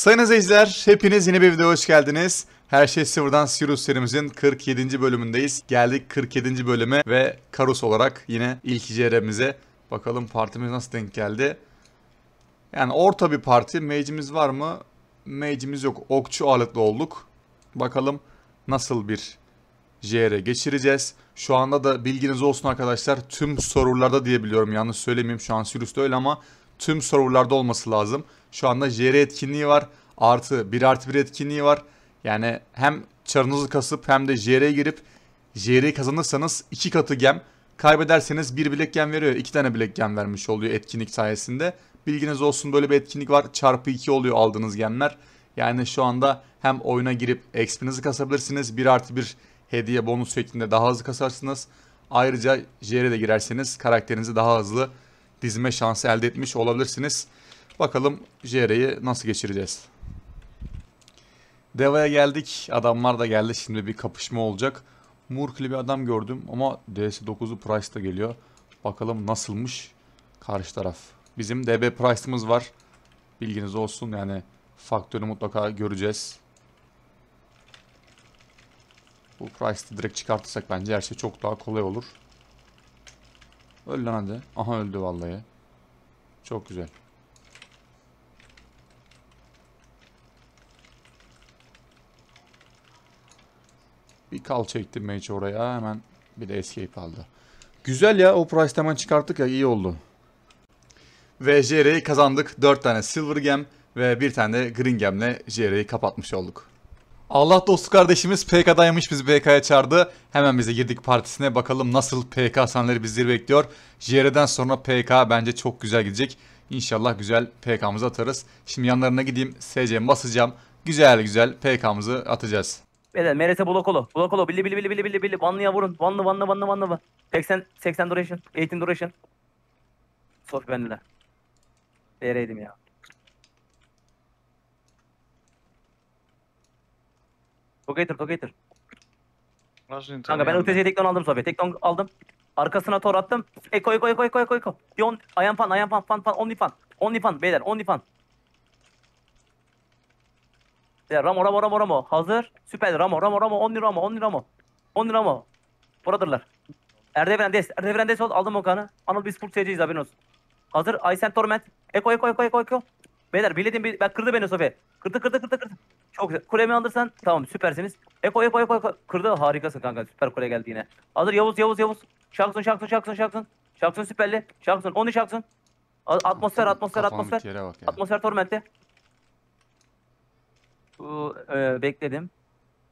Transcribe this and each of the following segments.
Sayın izleyiciler, hepiniz yeni bir videoya hoş geldiniz. Her şey sıfırdan Sirius serimizin 47. bölümündeyiz. Geldik 47. bölüme ve Karus olarak yine ilk CR'mize. Bakalım partimiz nasıl denk geldi. Yani orta bir parti. Mage'imiz var mı? Mage'imiz yok. Okçu ağırlıklı olduk. Bakalım nasıl bir JR geçireceğiz. Şu anda da bilginiz olsun arkadaşlar. Tüm serverlarda diyebiliyorum. Yanlış söylemeyeyim. Şu an Sirius'ta öyle ama tüm serverlarda olması lazım. Şu anda JR etkinliği var. Artı 1 artı 1 etkinliği var. Yani hem çarınızı kasıp hem de JR'ye girip JR'yi kazanırsanız 2 katı gem. Kaybederseniz bir bilek gem veriyor. 2 tane bilek gem vermiş oluyor etkinlik sayesinde. Bilginiz olsun böyle bir etkinlik var. Çarpı 2 oluyor aldığınız gemler. Yani şu anda hem oyuna girip XP'nizi kasabilirsiniz. 1 artı 1 hediye bonus şeklinde daha hızlı kasarsınız. Ayrıca JR'ye de girerseniz karakterinizi daha hızlı dizme şansı elde etmiş olabilirsiniz. Bakalım JR'yi nasıl geçireceğiz. Deva'ya geldik. Adamlar da geldi. Şimdi bir kapışma olacak. Murkli bir adam gördüm ama DS9'u Price da geliyor. Bakalım nasılmış karşı taraf. Bizim DB Price'ımız var. Bilginiz olsun yani faktörü mutlaka göreceğiz. Bu Price'ı direkt çıkartırsak bence her şey çok daha kolay olur. Öl lan hadi. Aha öldü vallahi. Çok güzel. Bir kal çektim mage oraya hemen bir de escape aldı. Güzel ya o price hemen çıkarttık ya iyi oldu. Ve JR'yi kazandık. 4 tane silver gem ve bir tane de green gemle JR'yi kapatmış olduk. Allah dostu kardeşimiz PK'daymış bizi PK'ya çağırdı. Hemen bize girdik partisine bakalım nasıl PK sahneleri bizleri bekliyor. JR'den sonra PK bence çok güzel gidecek. İnşallah güzel PK'mızı atarız. Şimdi yanlarına gideyim SC'ye basacağım. Güzel güzel PK'mızı atacağız. Beyler Meres'e blokolo. Blokolo. Billi billi billi billi billi billi. Vanlı'ya vurun. Vanlı vanlı vanlı vanlı. 80 80 duration. 18 duration. Sof bendiler. Nereydim ya? Togator, Togator. Nasıl Kanka ben UTC'ye tekton aldım Sofya. Tekton aldım. Arkasına tor attım. Eko eko eko eko eko eko. Dion ayan fan ayan fan fan fan only fan. Only fan beyler only fan. Beyler Ramo Ramo Ramo Ramo. Hazır. Süper Ramo Ramo Ramo only Ramo only Ramo. Only Ramo. Buradırlar. Erdevren Des. Erdevren Des ol. Aldım Okan'ı. Anıl biz full seyirciyiz haberin olsun. Hazır. Aysen Torment. Eko eko eko eko eko. Beyler bildiğin bir... Bak kırdı beni Sofya. Kırdı kırdı kırdı kırdı. Çok güzel. Kulemi alırsan tamam süpersiniz. Eko eko eko eko. Kırdı harikasın kanka. Süper kule geldi yine. Hazır Yavuz Yavuz Yavuz. Şaksun şaksun şaksun şaksun. Şaksun süperli. Şaksun. Onu şaksun. Atmosfer atmosfer Kafamdaki atmosfer. Atmosfer tormentte. Bu, e, bekledim.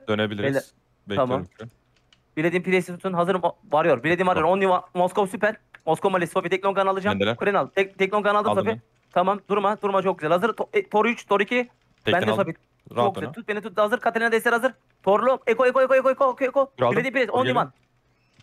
Dönebiliriz. Tamam. Bekliyorum. şu an. Piresi tutun. Hazırım. O- Varıyor. Bilediğim varıyor. Only one- Moskova süper. Moskova Malis. Sofi Teklon kan alacağım. Bendeler. Kuren al. Tek, Teklon kan aldım Aldım Sofi. ben. Tamam. Durma. Durma çok güzel. Hazır. To, e, Tor 3. Tor 2. Tekten Ben de aldım. Sofi. Çok güzel. Tut beni tut. Hazır. Katerina Deser hazır. Torlu. Eko eko eko eko eko eko eko. Aldım. Bilediğim piresi. Only Geliyorum. one.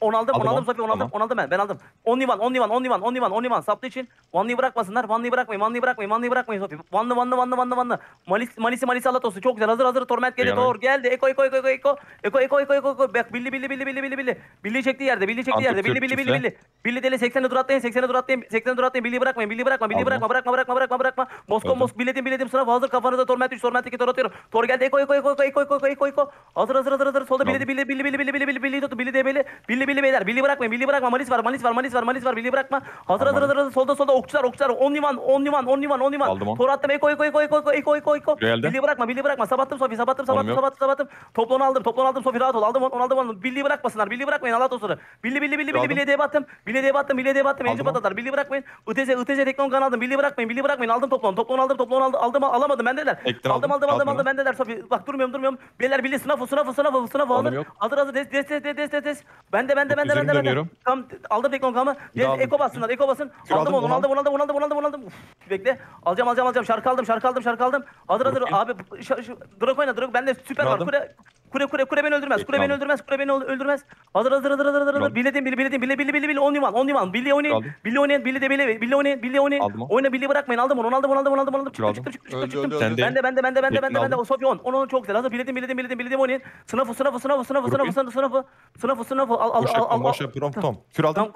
On aldım, on Aldım aldım on. Sofi, on aldım, Tamam. on aldım ben, ben aldım. Only one, only one, only one, only one, only one. Saplı için Vanlı'yı bırakmasınlar, Vanlı'yı bırakmayın, Vanlı'yı bırakmayın, Vanlı'yı bırakmayın Sofi. Vanlı, Vanlı, Vanlı, Vanlı, Vanlı. Malis, Malisi, Malisi Alatos'u çok güzel. Hazır, hazır. Torment geldi. Thor geldi. Eko, eko, eko, eko, eko. Eko, eko, eko, eko, eko. Bak, billi, billi, billi, billi, billi, billi. Billi çektiği yerde, billi çektiği yerde. Billi, billi, çiftle. billi. Billi deli 80'e dur atlayın, 80'e dur atlayın, 80'e dur atlayın. Billi bırakmayın, billi bırakma, Aldım. bırakma, bırakma, bırakma, bırakma, bırakma. Moskova. Moskova, biledim, biledim. Sınav hazır kafanıza Torment 3, Torment 2, Tor atıyorum. Tor geldi. Eko, eko, eko, eko, eko, eko, eko, eko. Hazır, hazır, hazır, hazır. Solda Tamam. billi, billi, billi, billi, billi, billi, billi, billi, tutun. Billi de billi. Billi, billi beyler. Billi bırakmayın, billi bırakma. Malis var, malis var, malis var, malis var. Billi bırakma. Hazır, hazır, hazır, hazır. Solda, solda okçular, okçular. Only one, only one, only one, only one. Aldım onu. Tor attım. Eko, eko, eko, eko, eko, eko, eko, eko. Geldi. Bırakma, billi bırakma. Sabattım Sofi, sabattım, sabattım, sabattım, sabattım. Toplonu aldım, toplonu aldım Sofi rahat ol. Aldım onu, aldım onu. Billi bırakmasınlar. Billi bırakmayın Allah dostları. Billi, billi, billi, billi, Aldım. billi diye battım. Billi diye battım, billi diye battım. Enci patladılar. Billi bırakmayın. Iteze, Iteze teknon kan aldım. Billi bırakmayın, billi bırakmayın. Aldım toplonu, toplonu aldım, toplonu aldım. Aldım, alamadım bendeler. Aldım, aldım. aldım, aldım. Bendeler Sofi. Bak durmuyorum, durmuyorum. Beyler billi sınavı, sınavı, sınavı, sınavı Aldım hazır. Hazır. Des, des, des, des, des, des, des. Bende, bende, bende, 920 bende, bende. Tam aldım teknon Des, aldım. eko bassınlar, eko basın. Aldım onu, aldım, onu aldım, onu aldım, onu aldım, onu aldım. Uf, bekle. Alacağım, alacağım, alacağım. Şarkı aldım, şarkı aldım, şarkı aldım. Hazır, hazır. Abi, şu, şu, Drak oyna, Drak. Bende süper var. Kure, kure, kure, kure beni öldürmez. Kure beni öldürmez, kure beni öldürmez. Hazır, hazır, hazır, hazır, hazır. aldım. Biledim, bili, biledim, bili, bili, bili, bili. Only one, only one. Billy oynayın. Billy oynayın, Billy de Billy, Billy oynayın, Billy oynayın. Oyna Billy bırakmayın. Aldım onu, aldım, onu aldım, onu aldım. Çıktım, çıktım, çıktım, çıktım. Bende, bende, bende, bende, bende, bende. O Sofya 10. Onu çok güzel. Hazır, biledim, biledim, biledim, biledim oynayın. Sınavı, sınavı, sınavı, sınavı, Grupayım. sınavı, sınavı, sınavı, sınavı. Al, Moshe, Moshe, pronto, tamam. Kür aldın. Tamam.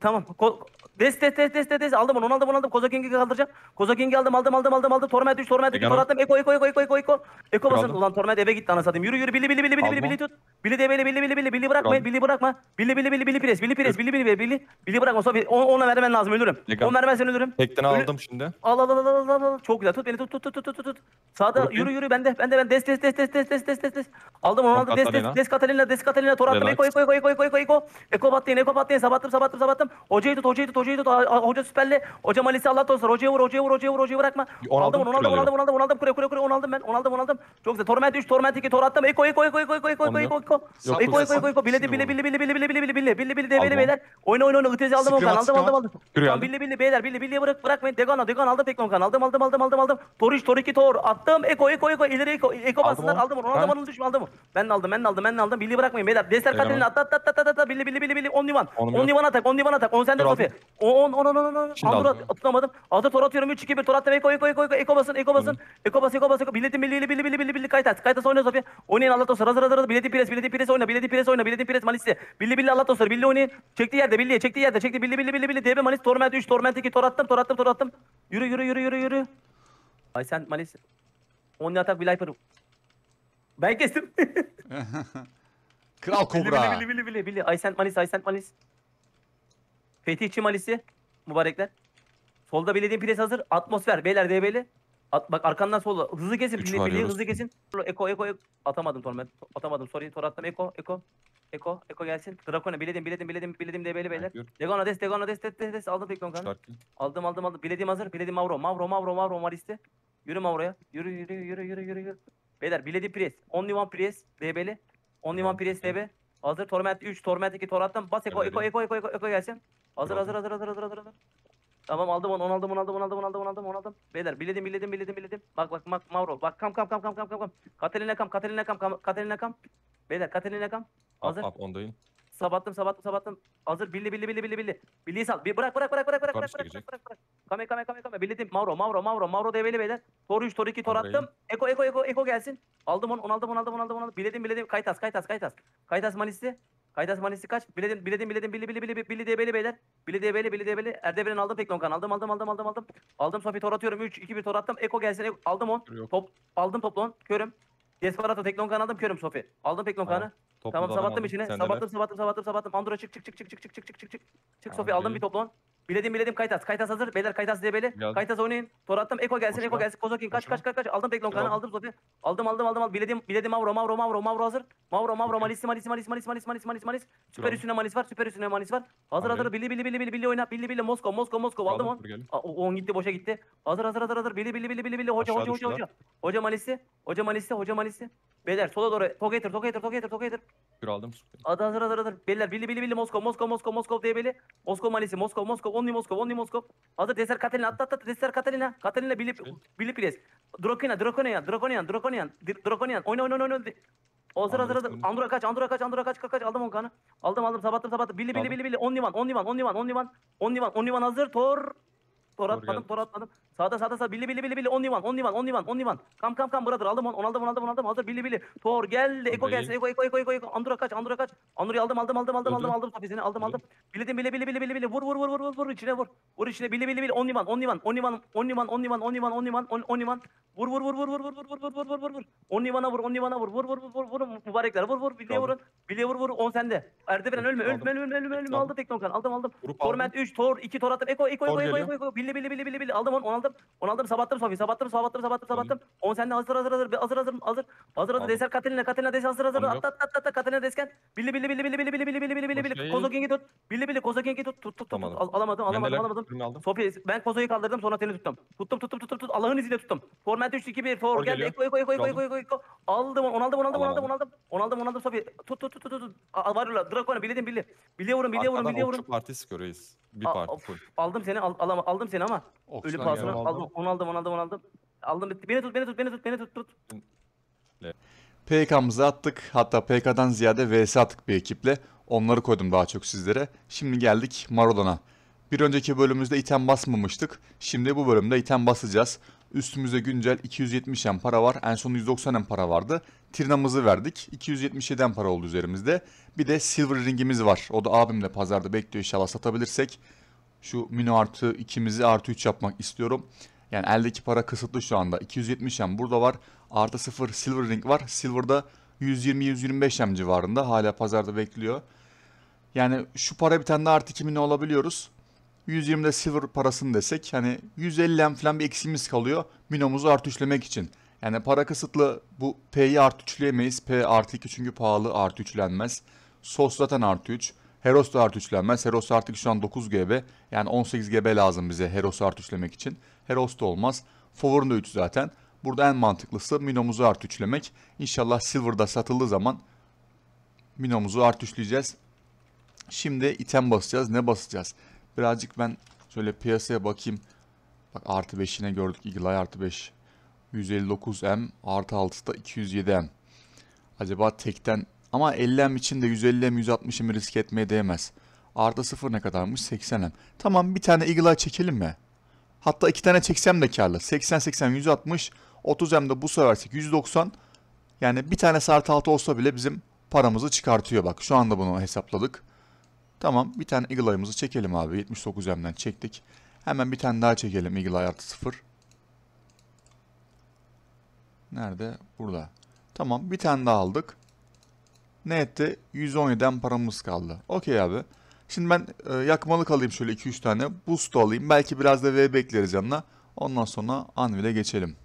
Tamam. Ko des des des des des des aldım onu onu aldım onu aldım. Koza King'i kaldıracağım. Koza King'i aldım aldım aldım aldım aldım. Torment 3 Torment 2 Egan tor al. attım. Eko eko eko eko eko eko. Eko basın. Ulan Torment eve gitti anasını satayım. Yürü yürü bili bili bili bili bili bili tut. Bili de bili bili bili bili bili bırakma. Bili bırakma. Bili bili bili bili pres. Bili pres. Bili bili bili bili. Bırakma. Sofi ona vermen lazım ölürüm. Onu vermezsen ölürüm. Tekten aldım şimdi. Al al al al al al. Çok güzel. Tut beni tut tut tut tut tut tut. Sağda yürü yürü bende. Bende ben des des des des des des des des. Aldım onu aldım. Des des des Katalina des Katalina tor attım. Eko eko eko eko eko eko eko. Eko battın eko battın sabattım sabattım sabattım. Hocayı tut hocayı tut hocayı tut. Aa, Hoca süperli. Hoca Malisi Allah olsun. Hocaya vur hocaya vur hocaya vur hocayı bırakma. Onu aldım aldım, onu aldım onu aldım onu aldım onu aldım. Kure kure kure onu aldım ben. Onu aldım onu aldım. Çok güzel. Torment 3 Torment 2 tor attım. Eko eko eko eko eko eko eko eko yok. eko. Eko eko eko eko. Bile Şimdi bile vurdum. bile bile bile bile bile bile bile bile bile Aldım. beyler. Oyna oyna oyna. Itezi aldım Scream Okan. Aldım scream aldım aldım. Yürü Tamam geldim. billi billi beyler bırak bırakmayın. Degana Degana aldım Teknonkan. Aldım aldım aldım aldım aldım. Tor 3 Tor 2 Tor attım. Eko eko eko ileri eko eko Aldım bastılar onu. aldım onu. Onu Ben- aldım onu düşme aldım. Ben de aldım ben de aldım ben de aldım. Billi bırakmayın beyler. Destek. Katerina at at at at at at billi billi billi billi 10 divan. Onum 10 yok. divan atak 10 divan atak. 10 sende Dur Sofi. aldım. 10 10 10 10 10. Şimdi Aldım aldım. atamadım. Altı tor atıyorum 3 2 1 tor attım. Eko eko eko eko eko basın eko basın. Eko bas eko bas eko. Billi billi billi billi billi billi kaytas. Kaytas oyna Sofi. Oynayın Allah dostlar. Hazır hazır hazır. Billi pres billi pres oyna. Billi pres oyna. Billi pres malisi. Billi billi Allah dostlar. Billi oynayın. Çekti yerde billi çekti yerde çekti billi billi billi billi. DB malis torment 3 torment 2 tor attım tor attım tor attım. Yürü yürü yürü yürü yürü. Ay sen malis. Only atak viper. Ben kestim. Kral Bili Kobra. bili bili bili bili. Aysent Malis, Aysent Malis. Fetihçi Malis'i. Mübarekler. Solda belediye pres hazır. Atmosfer. Beyler DB'li. At, bak arkandan sola. Hızlı kesin. Üç Yavuz. hızlı kesin. Eko, eko, eko. Atamadım torment. Atamadım. Sorry. Tor attım. Eko, eko. Eko, eko gelsin. Drakone. Biledim, biledim, biledim, biledim DB'li beyler. Degona des, Degona des, des, des, des. Aldım Teknon kanı. Aldım, aldım, aldım. Biledim hazır. Biledim Mavro. Mavro, Mavro, Mavro. Malis'te. Yürü Mavro'ya. Yürü, yürü, yürü, yürü, yürü, yürü. Beyler biledi pres. Only one pres. DB'li. Only one pres. DB. Hazır Torment 3, Torment 2, Tor attım. Bas Eko, Eko, Eko, Eko, Eko, Eko gelsin. Hazır, hazır, hazır, hazır, hazır, hazır, hazır. Tamam aldım onu, onu aldım, onu aldım, onu aldım, onu aldım, onu aldım, onu aldım. Beyler biledim, biledim, biledim, biledim. Bak bak bak Mavro. Bak kam kam kam kam kam kam. Katalina kam, Katalina kam, kam, Katalina kam. Beyler Katalina kam. Hazır. Up up ondayım. Sabattım, sabattım, sabattım. Hazır. Billi, billi, billi, billi, billi. Billiyi sal. Bir bırak, bırak, bırak, bırak, bırak, bırak, bırak, bırak, bırak. Kame, kame, kame, kame. Billedim. Mauro, Mauro, Mauro, Mauro develi beyler. Tor 3, Tor 2, Tor attım. Eko, Eko, Eko, Eko gelsin. Aldım onu, onu aldım, onu aldım, onu aldım, onu aldım. Biledim, biledim. Kaytas, Kaytas, Kaytas. Kaytas Manisi. Kaytas Manisi kaç? Biledim, biledim, biledim, billi, billi, billi, billi debeli beyler. Billi debeli, billi debeli. Erdebe'nin aldım Teknonkan. Aldım, aldım, aldım, aldım, aldım. Aldım Sofi Tor atıyorum. 3, 2, 1 Tor attım. Eko gelsin. Eko- Aldım on. Yok. Top, aldım toplon. Körüm. Desperado Teknonkan aldım. Körüm Sofi. Aldım Teknonkan'ı. Toplu Tamam sabattım içine. Sabattım sabattım sabattım sabattım. Andro çık çık çık çık çık çık çık çık çık çık. Çık Sofi aldım bir toplon. Biledim biledim Kaytas. Kaytas hazır. Beyler Kaytas debeli. Geldim. Kaytas oynayın. Tor attım. Eko gelsin. Koşma. Eko gelsin. Kozokin kaç Koşma. kaç kaç kaç. Aldım Teklon kanı. Aldım Sofi. Aldım aldım aldım aldım. Biledim biledim Mavro Mavro Mavro Mavro hazır. Mavro Mavro Okey. Malisi Malisi Malisi Malisi Malisi Malisi Malisi Malisi. Süper üstüne Malis var. Süper üstüne Malis var. Hazır hazır. Billi billi billi billi billi oyna. Billi billi Moskova Moskova Moskova aldım on. on gitti boşa gitti. Hazır hazır hazır hazır. Billi billi billi billi billi. Hoca hoca hoca hoca. Hoca Malisi. Hoca Malisi. Hoca Malisi. Beyler sola doğru. Togator Togator Togator Togator. Kür aldım. Adı hazır hazır hazır. Beyler bili bili bili Moskova Moskova Moskova Moskova diye beli. Moskova Malisi Moskova Moskova Only Moskova Only Moskova. Hazır Deser Katalina at at at Deser Katalina. Katalina bili bili pres. Drakonian Drakonian Drakonian Drakonian Drakonian. Oyna oyna oyna oyna. Hazır hazır hazır. Andura kaç Andura kaç Andura kaç kaç kaç aldım Onkan'ı. Aldım aldım sabattım sabattım. Bili bili bili bili Only one Only one Only one Only one Only one Only one hazır. Tor Tor atmadım, tor atmadım. Sağda sağda sağda bili bili bili bili only one only one only one only one. Kam kam kam brother aldım onu onu aldım onu aldım onu aldım. Hazır bili bili. Tor geldi. Eko gelsin. Eko eko eko eko eko. Andura kaç Andura kaç. Andura'yı aldım aldım aldım aldım aldım aldım kafesini aldım aldım. Biledim bile bile bile bile bile vur vur vur vur vur vur içine vur. Vur içine bile bile bile only one only one only one only one only one only one only one on- only one. Vur vur vur vur vur vur vur vur vur vur vur vur vur. Only one'a vur only one'a vur vur vur vur vur vur mübarekler vur vur Aldım. vurun. Bilye vur vur 10 sende. Erdebren ölme ölme ölme ölme ölme aldı Teknokan aldım aldım. Torment 3 tor 2 tor attım. Eko eko eko eko eko eko. Billi billi billi billi billi aldım onu onu aldım. Onu aldım sabattım Sofi sabattım sabattım sabattım sabattım. 10 sende hazır hazır hazır hazır hazır hazır hazır hazır. Deser Katalina Katalina Des hazır hazır Onu at yok. at at at Katalina Desken. Billi billi billi billi billi billi billi billi billi billi Okey. Kozo King'i tut. Billi billi Kozo King'i tut tut tut tut. Al- Alamadım alamadım alamadım. Sofi ben Kozo'yu kaldırdım sonra seni tuttum. Tuttum tuttum tuttum tuttum. Allah'ın izniyle tuttum. Torment 3 2 1 tor Tor geldi. Eko eko eko eko eko eko eko. Aldım onu aldım onu aldım onu aldım onu aldım. Onu aldım onu aldım Sofi. Tut tut tut tut tut. Aa, Var yola Drakon'a bildim. Bilye vurun bilye vurun Arkadan okçu vurun. parti sıkıyor reis. Bir parti. Aldım seni aldım seni ama ölü Okçular pahasına geldi. aldım. aldım onu aldım onu aldım onu aldım. Aldım bitti. Beni tut beni tut beni tut beni tut tut. PK'mızı attık. Hatta PK'dan ziyade VS attık bir ekiple. Onları koydum daha çok sizlere. Şimdi geldik Marodon'a. Bir önceki bölümümüzde item basmamıştık. Şimdi bu bölümde item basacağız. Üstümüzde güncel 270 em para var. En son 190 em para vardı. Tirnamızı verdik. 277 em para oldu üzerimizde. Bir de silver ringimiz var. O da abimle pazarda bekliyor inşallah satabilirsek. Şu mino artı 2'mizi artı 3 yapmak istiyorum. Yani eldeki para kısıtlı şu anda. 270 em burada var. Artı 0 silver ring var. Silver'da 120-125 em civarında. Hala pazarda bekliyor. Yani şu para bir tane de artı 2 mini olabiliyoruz. 120'de silver parasını desek hani 150 em falan bir eksiğimiz kalıyor. Minomuzu artı üçlemek için. Yani para kısıtlı bu P'yi artı üçleyemeyiz. P artı 2 çünkü pahalı artı üçlenmez. Sos zaten artı 3. Heros da artı üçlenmez. Heros artık şu an 9 GB. Yani 18 GB lazım bize Heros artı üçlemek için. Heros da olmaz. Favor'un da 3 zaten. Burada en mantıklısı Minomuzu artı üçlemek. İnşallah Silver'da satıldığı zaman Minomuzu artı üçleyeceğiz. Şimdi item basacağız. Ne basacağız? Birazcık ben şöyle piyasaya bakayım. Bak artı 5 yine gördük. Eagle artı 5. 159M artı 6'da 207M. Acaba tekten ama 50M için de 150M 160M risk etmeye değmez. Artı 0 ne kadarmış? 80M. Tamam bir tane Eagle Eye çekelim mi? Hatta iki tane çeksem de karlı. 80 80 160 30M de bu sefersek 190. Yani bir tane artı 6 olsa bile bizim paramızı çıkartıyor bak. Şu anda bunu hesapladık. Tamam bir tane Eagle Eye'ımızı çekelim abi. 79M'den çektik. Hemen bir tane daha çekelim Eagle Eye artı 0. Nerede? Burada. Tamam bir tane daha aldık. Ne etti? 117'den paramız kaldı. Okey abi. Şimdi ben e, yakmalık alayım şöyle 2-3 tane. Boost alayım. Belki biraz da V bekleriz yanına. Ondan sonra Anvil'e geçelim.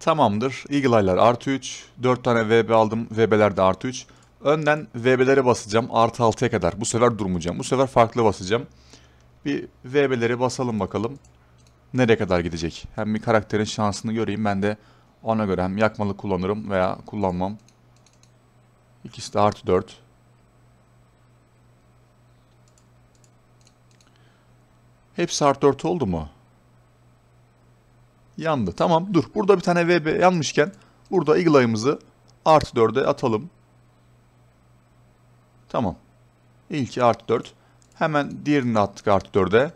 Tamamdır. Eagle Eye'lar artı 3. 4 tane VB aldım. VB'ler de artı 3. Önden VB'lere basacağım. Artı 6'ya kadar. Bu sefer durmayacağım. Bu sefer farklı basacağım. Bir VB'leri basalım bakalım. Nereye kadar gidecek? Hem bir karakterin şansını göreyim. Ben de ona göre hem yakmalı kullanırım veya kullanmam. İkisi de artı 4. Hepsi artı 4 oldu mu? Yandı. Tamam dur. Burada bir tane VB yanmışken burada Eagle Eye'ımızı artı 4'e atalım. Tamam. İlki artı 4. Hemen diğerini attık artı 4'e.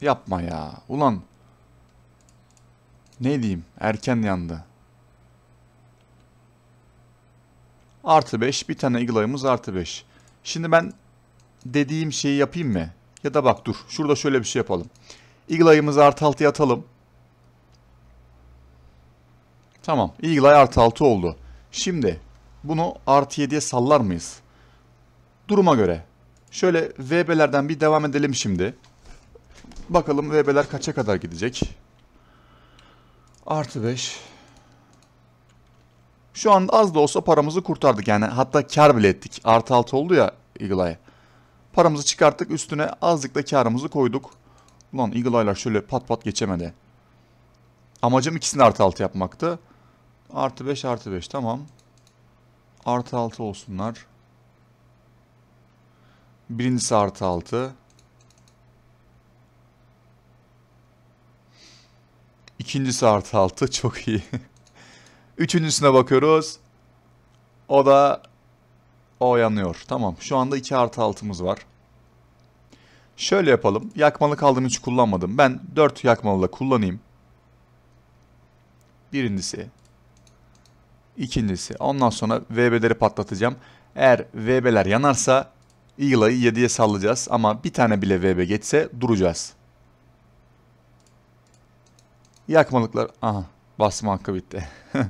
Yapma ya. Ulan. Ne diyeyim? Erken yandı. Artı 5. Bir tane Eagle Eye'ımız artı 5. Şimdi ben dediğim şeyi yapayım mı? Ya da bak dur. Şurada şöyle bir şey yapalım. Eagle Eye'ımızı artı 6'ya atalım. Tamam. Eagle Eye artı 6 oldu. Şimdi bunu artı 7'ye sallar mıyız? Duruma göre. Şöyle VB'lerden bir devam edelim şimdi. Bakalım VB'ler kaça kadar gidecek? Artı 5. Şu an az da olsa paramızı kurtardık yani. Hatta kar bile ettik. Artı 6 oldu ya Eagle Eye. Paramızı çıkarttık üstüne azıcık da karımızı koyduk. Ulan Eagle Eye'lar şöyle pat pat geçemedi. Amacım ikisini artı 6 yapmaktı. Artı 5 artı 5 tamam. Artı 6 olsunlar. Birincisi artı 6. İkincisi artı 6. Çok iyi. Üçüncüsüne bakıyoruz. O da o yanıyor. Tamam. Şu anda 2 artı 6'mız var. Şöyle yapalım. Yakmalı kaldığım hiç kullanmadım. Ben 4 yakmalı da kullanayım. Birincisi. İkincisi. Ondan sonra VB'leri patlatacağım. Eğer VB'ler yanarsa Eagle'ı 7'ye sallayacağız. Ama bir tane bile VB geçse duracağız. Yakmalıklar... Aha basma hakkı bitti.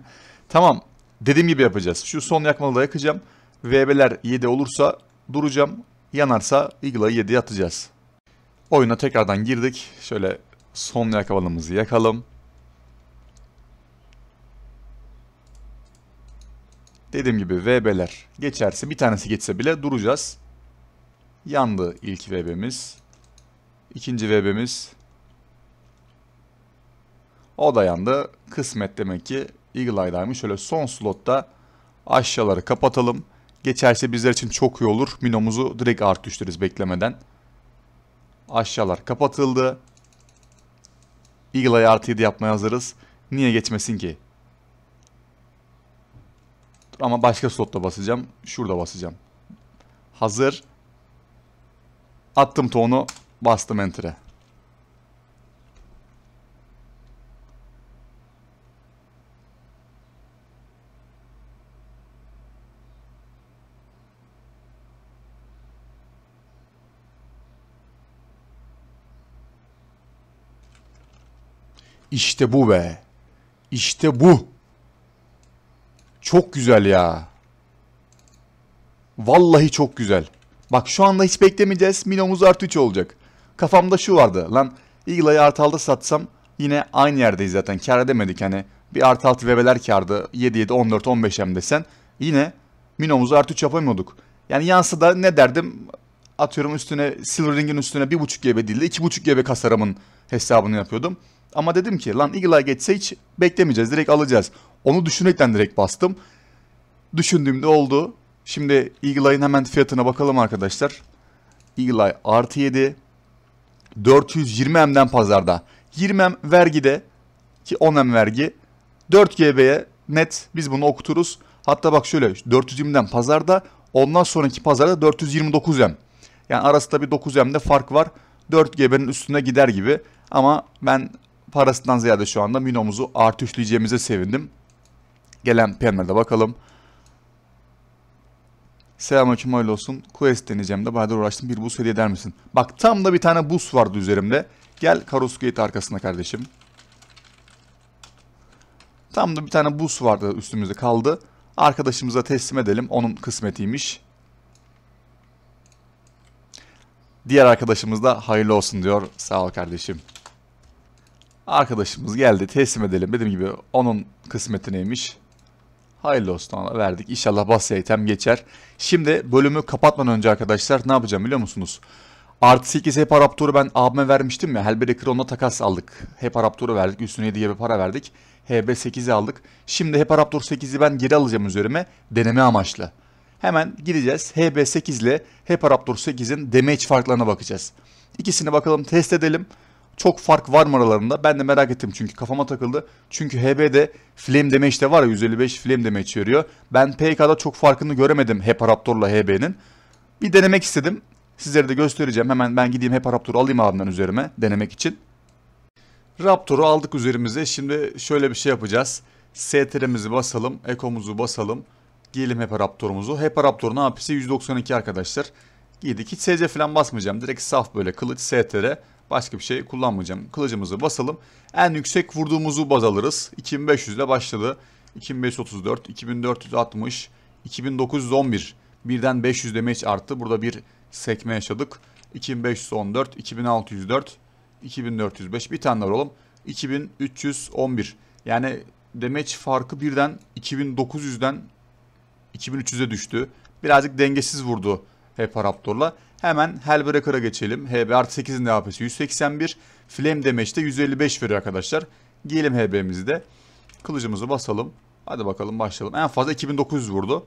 tamam. Dediğim gibi yapacağız. Şu son yakmalı da yakacağım. VB'ler 7 olursa duracağım. Yanarsa Eagle'ı 7'ye atacağız. Oyuna tekrardan girdik. Şöyle son yakalımızı yakalım. Dediğim gibi VB'ler geçerse bir tanesi geçse bile duracağız. Yandı ilk VB'miz. İkinci VB'miz. O da yandı. Kısmet demek ki Eagle Eye'daymış. Şöyle son slotta aşağıları kapatalım. Geçerse bizler için çok iyi olur. Minomuzu direkt art düşürürüz beklemeden. Aşağılar kapatıldı. Eagle Eye artı 7 yapmaya hazırız. Niye geçmesin ki? Ama başka slotta basacağım. Şurada basacağım. Hazır. Attım tonu bastım enter'e. İşte bu be. İşte bu. Çok güzel ya. Vallahi çok güzel. Bak şu anda hiç beklemeyeceğiz. Minomuz artı 3 olacak. Kafamda şu vardı. Lan Eagle'ayı artı 6 satsam yine aynı yerdeyiz zaten. Kar edemedik hani. Bir artı 6 vebeler kardı. 7 7 14 15 hem desen. Yine Minomuzu artı 3 yapamıyorduk. Yani yansı da ne derdim? Atıyorum üstüne Silver Ring'in üstüne 1.5 GB değil de 2.5 GB kasarımın hesabını yapıyordum. Ama dedim ki lan Eagle'a geçse hiç beklemeyeceğiz. Direkt alacağız. Onu düşünerekten direkt bastım. Düşündüğümde oldu. Şimdi Eagle Eye'ın hemen fiyatına bakalım arkadaşlar. Eagle Eye artı 7. 420M'den pazarda. 20M vergide ki 10M vergi. 4 GB'ye net biz bunu okuturuz. Hatta bak şöyle 420'den pazarda ondan sonraki pazarda 429M. Yani arasında bir 9M'de fark var. 4 GB'nin üstüne gider gibi. Ama ben parasından ziyade şu anda Mino'muzu artı üçleyeceğimize sevindim. Gelen PM'lerde bakalım. Selamünaleyküm hayırlı olsun. Quest deneyeceğim de bayağıdır uğraştım. Bir boost hediye eder misin? Bak tam da bir tane boost vardı üzerimde. Gel Karus Gate arkasına kardeşim. Tam da bir tane boost vardı üstümüzde kaldı. Arkadaşımıza teslim edelim. Onun kısmetiymiş. Diğer arkadaşımız da hayırlı olsun diyor. Sağ ol kardeşim. Arkadaşımız geldi teslim edelim. Dediğim gibi onun kısmeti neymiş? Hayırlı olsun ona verdik. İnşallah basya item geçer. Şimdi bölümü kapatmadan önce arkadaşlar ne yapacağım biliyor musunuz? Artı 8 Hep Raptor'u ben abime vermiştim ya. Hellbreaker onunla takas aldık. Hep Raptor'u verdik. Üstüne 7 GB para verdik. HB8'i aldık. Şimdi Hep Raptor 8'i ben geri alacağım üzerime. Deneme amaçlı. Hemen gideceğiz. HB8 ile Hep Raptor 8'in damage farklarına bakacağız. İkisini bakalım test edelim. Çok fark var mı aralarında? Ben de merak ettim çünkü kafama takıldı. Çünkü HB'de flame damage de var ya 155 flame damage veriyor. Ben PK'da çok farkını göremedim Heparaptor'la HB'nin. Bir denemek istedim. Sizlere de göstereceğim. Hemen ben gideyim Heparaptor'u alayım abimden üzerime denemek için. Raptor'u aldık üzerimize. Şimdi şöyle bir şey yapacağız. STR'mizi basalım. Eko'muzu basalım. Giyelim Heparaptor'umuzu. Heparaptor ne yapısı 192 arkadaşlar. Giydik. Hiç SC falan basmayacağım. Direkt saf böyle kılıç STR. Başka bir şey kullanmayacağım. Kılıcımızı basalım. En yüksek vurduğumuzu baz alırız. 2500 ile başladı. 2534, 2460, 2911. Birden 500 damage arttı. Burada bir sekme yaşadık. 2514, 2604, 2405. Bir tane daha olalım. 2311. Yani damage farkı birden 2900'den 2300'e düştü. Birazcık dengesiz vurdu Heparaptor'la. Hemen Hellbreaker'a geçelim. HB artı 8'in de AP'si 181. Flame Damage de 155 veriyor arkadaşlar. Giyelim HB'mizi de. Kılıcımızı basalım. Hadi bakalım başlayalım. En fazla 2900 vurdu.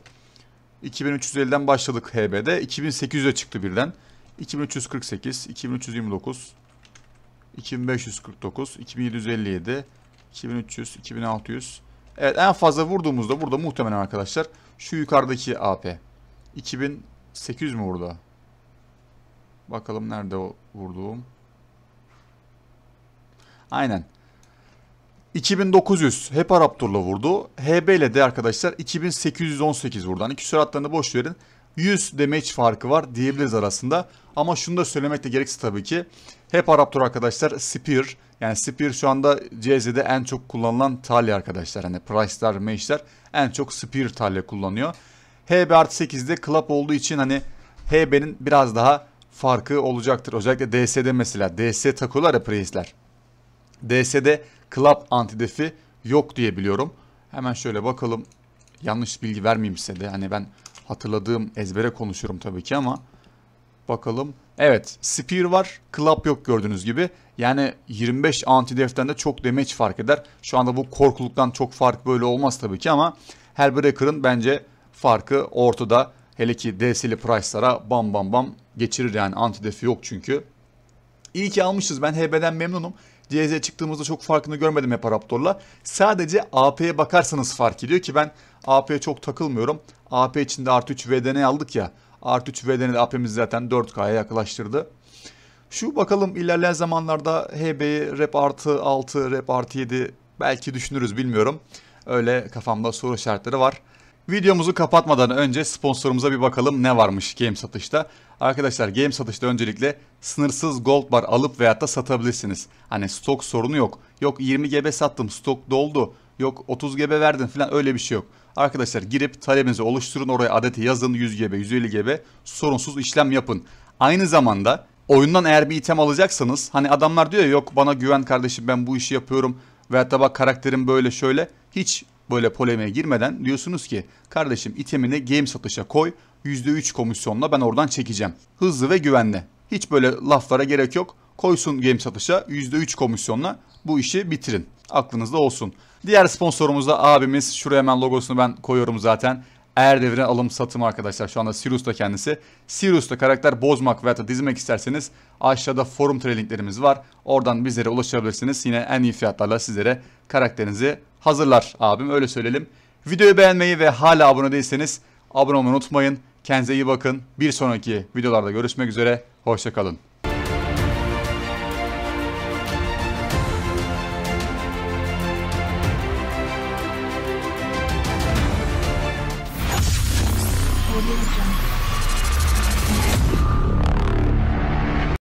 2350'den başladık HB'de. 2800'e çıktı birden. 2348, 2329, 2549, 2757, 2300, 2600. Evet en fazla vurduğumuzda burada muhtemelen arkadaşlar şu yukarıdaki AP. 2800 mü vurdu? Bakalım nerede vurduğum. Aynen. 2900 hep Raptor'la vurdu. HB ile de arkadaşlar 2818 vurdu. Hani küsur hatlarını boş verin. 100 damage farkı var diyebiliriz arasında. Ama şunu da söylemek de gerekse tabii ki. Hep Raptor arkadaşlar Spear. Yani Spear şu anda CZ'de en çok kullanılan talya arkadaşlar. Hani Price'lar, Mage'ler en çok Spear talya kullanıyor. HB artı 8'de Club olduğu için hani HB'nin biraz daha farkı olacaktır. Özellikle DS'de mesela. DS takıyorlar ya Priest'ler. DS'de Club antidefi yok diye biliyorum. Hemen şöyle bakalım. Yanlış bilgi vermeyeyim size de. Hani ben hatırladığım ezbere konuşuyorum tabii ki ama bakalım. Evet, Spear var, Club yok gördüğünüz gibi. Yani 25 antideften de çok damage fark eder. Şu anda bu korkuluktan çok fark böyle olmaz tabii ki ama Hellbreaker'ın bence farkı ortada. Hele ki DS'li price'lara bam bam bam geçirir yani antidefi yok çünkü. İyi ki almışız ben HB'den memnunum. CZ çıktığımızda çok farkını görmedim hep Raptor'la. Sadece AP'ye bakarsanız fark ediyor ki ben AP'ye çok takılmıyorum. AP içinde artı 3 VDN aldık ya. Artı 3 VDN'de AP'miz zaten 4K'ya yaklaştırdı. Şu bakalım ilerleyen zamanlarda HB'yi rap artı 6, rap artı 7 belki düşünürüz bilmiyorum. Öyle kafamda soru işaretleri var. Videomuzu kapatmadan önce sponsorumuza bir bakalım ne varmış game satışta. Arkadaşlar game satışta öncelikle sınırsız gold bar alıp veyahut da satabilirsiniz. Hani stok sorunu yok. Yok 20 GB sattım stok doldu. Yok 30 GB verdin falan öyle bir şey yok. Arkadaşlar girip talebinizi oluşturun oraya adeti yazın 100 GB 150 GB sorunsuz işlem yapın. Aynı zamanda oyundan eğer bir item alacaksanız hani adamlar diyor ya yok bana güven kardeşim ben bu işi yapıyorum veyahut da bak karakterim böyle şöyle hiç böyle polemiğe girmeden diyorsunuz ki kardeşim itemini game satışa koy %3 komisyonla ben oradan çekeceğim. Hızlı ve güvenli. Hiç böyle laflara gerek yok. Koysun game satışa %3 komisyonla bu işi bitirin. Aklınızda olsun. Diğer sponsorumuz da abimiz. Şuraya hemen logosunu ben koyuyorum zaten. Erdevren alım satımı arkadaşlar. Şu anda Sirius'ta kendisi. Sirius'ta karakter bozmak veya da dizmek isterseniz aşağıda forum trailinglerimiz var. Oradan bizlere ulaşabilirsiniz. Yine en iyi fiyatlarla sizlere karakterinizi hazırlar abim öyle söyleyelim. Videoyu beğenmeyi ve hala abone değilseniz abone olmayı unutmayın. Kendinize iyi bakın. Bir sonraki videolarda görüşmek üzere. Hoşçakalın.